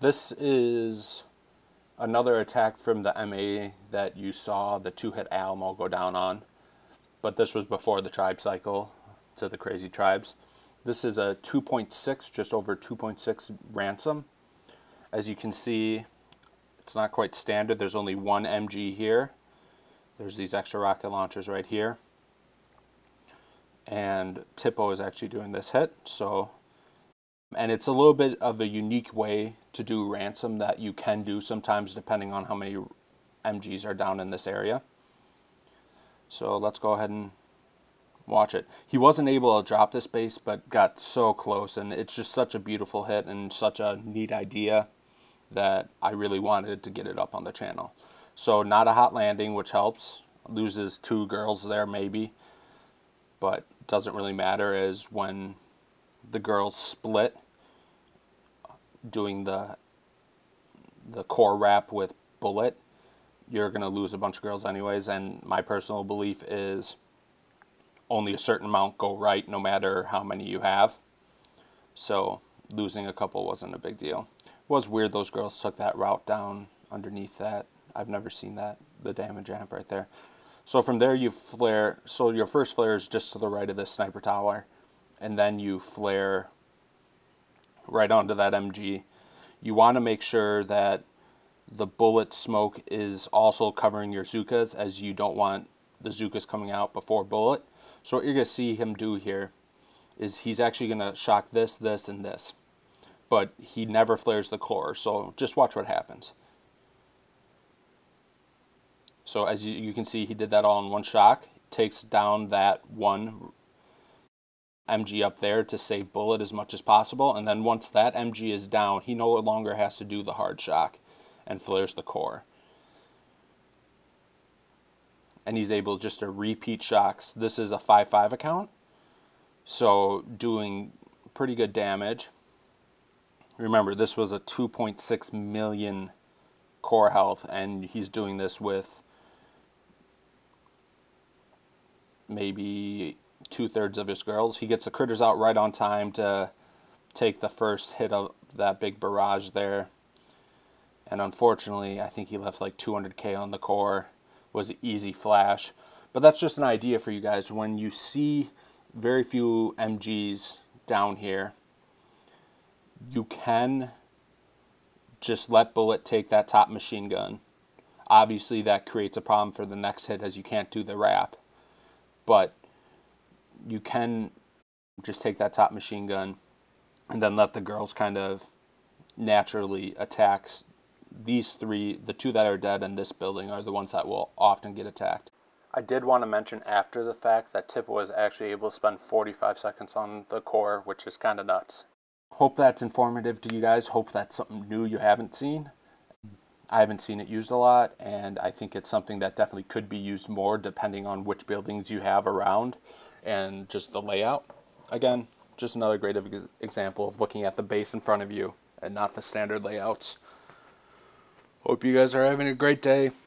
This is another attack from the MA that you saw the two hit Alamo go down on, but this was before the tribe cycle to the crazy tribes. This is a 2.6, just over 2.6 ransom. As you can see, it's not quite standard. There's only one MG here. There's these extra rocket launchers right here. And Tipo is actually doing this hit, so and it's a little bit of a unique way to do ransom that you can do sometimes depending on how many MGs are down in this area. So let's go ahead and watch it. He wasn't able to drop this base but got so close and it's just such a beautiful hit and such a neat idea that I really wanted to get it up on the channel. So not a hot landing which helps. Loses two girls there maybe but doesn't really matter as when the girls split doing the the core wrap with Bullit you're to lose a bunch of girls anyways and my personal belief is only a certain amount go right no matter how many you have. So losing a couple wasn't a big deal. It was weird those girls took that route down underneath that. I've never seen that the damage amp right there. So from there you flare so your first flare is just to the right of this sniper tower and then you flare right onto that MG. You want to make sure that the Bullit smoke is also covering your Zookas as you don't want the Zookas coming out before Bullit. So what you're going to see him do here is he's actually going to shock this, this, and this. But he never flares the core, so just watch what happens. So as you, you can see, he did that all in one shock. Takes down that one MG up there to save Bullit as much as possible. And then once that MG is down, he no longer has to do the hard shock and flares the core. And he's able just to repeat shocks. This is a 5-5 account, so doing pretty good damage. Remember, this was a 2.6 million core health, and he's doing this with maybe two thirds of his girls. He gets the critters out right on time to take the first hit of that big barrage there. And unfortunately, I think he left like 200k on the core. Was an easy flash. But that's just an idea for you guys. When you see very few MGs down here, you can just let Bullit take that top machine gun. Obviously, that creates a problem for the next hit as you can't do the wrap. But you can just take that top machine gun and then let the girls kind of naturally attack these three the two that are dead in this building are the ones that will often get attacked. I did want to mention after the fact that Tipo was actually able to spend 45 seconds on the core which is kind of nuts. Hope that's informative to you guys. Hope that's something new you haven't seen. I haven't seen it used a lot and i think it's something that definitely could be used more depending on which buildings you have around and just the layout. Again, just another great example of looking at the base in front of you and not the standard layouts. Hope you guys are having a great day.